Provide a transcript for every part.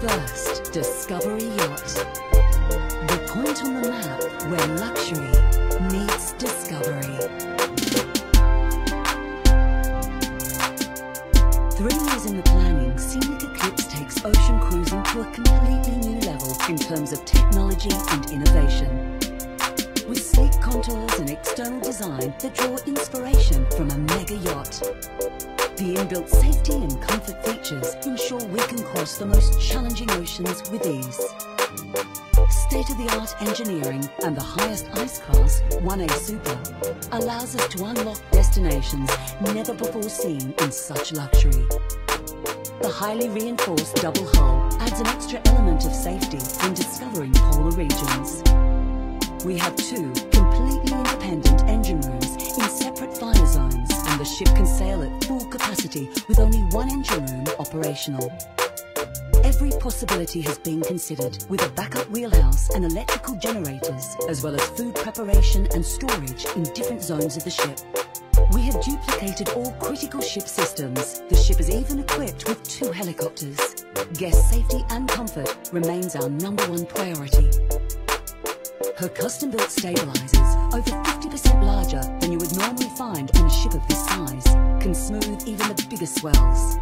first Discovery Yacht. The point on the map where luxury meets discovery. Three years in the planning, Scenic Eclipse takes ocean cruising to a completely new level in terms of technology and innovation. With sleek contours and external design that draw inspiration from a mega yacht. The inbuilt safety and comfort features ensure we can cross the most challenging oceans with ease. State-of-the-art engineering and the highest ice class, 1A Super, allows us to unlock destinations never before seen in such luxury. The highly reinforced double hull adds an extra element of safety when discovering polar regions. We have two completely independent engine rooms in separate fire zones and the ship can sail at full capacity with only one engine room operational. Every possibility has been considered with a backup wheelhouse and electrical generators, as well as food preparation and storage in different zones of the ship. We have duplicated all critical ship systems. The ship is even equipped with two helicopters. Guest safety and comfort remains our number one priority. Her custom-built stabilizers, over 50% larger than you would normally find on a ship of this size, can smooth even the biggest swells.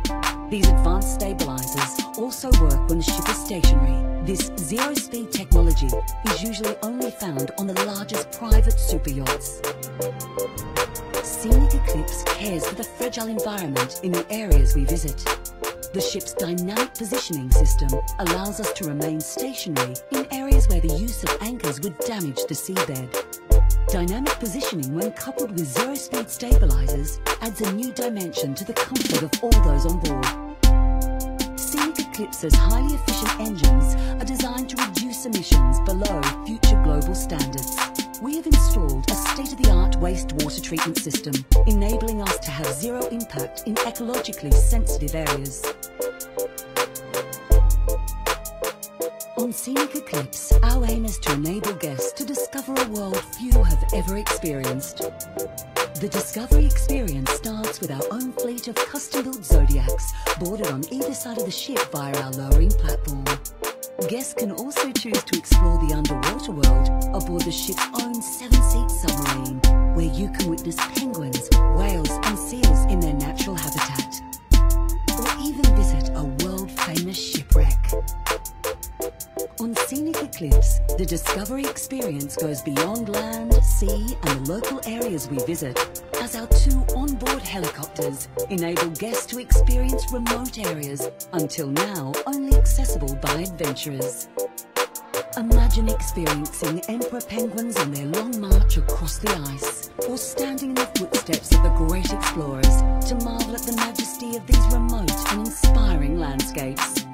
These advanced stabilizers also work when the ship is stationary. This zero-speed technology is usually only found on the largest private super yachts. Scenic Eclipse cares for the fragile environment in the areas we visit. The ship's dynamic positioning system allows us to remain stationary in areas where the use of anchors would damage the seabed. Dynamic positioning when coupled with zero-speed stabilizers adds a new dimension to the comfort of all those on board. Scenic Eclipse's highly efficient engines are designed to reduce emissions below future global standards. We have installed a state-of-the-art wastewater treatment system, enabling us have zero impact in ecologically sensitive areas. On Scenic Eclipse, our aim is to enable guests to discover a world few have ever experienced. The discovery experience starts with our own fleet of custom-built Zodiacs, boarded on either side of the ship via our lowering platform. Guests can also choose to explore the underwater world aboard the ship's own seven-seat submarine, where you can witness penguins, whales and seals in their natural habitat. Or even visit a world-famous shipwreck. On Scenic Eclipse, the Discovery experience goes beyond land, sea and the local areas we visit, as our two onboard helicopters enable guests to experience remote areas until now only accessible by adventurers. Imagine experiencing emperor penguins on their long march across the ice, or standing in the footsteps of the great explorers to marvel at the majesty of these remote and inspiring landscapes.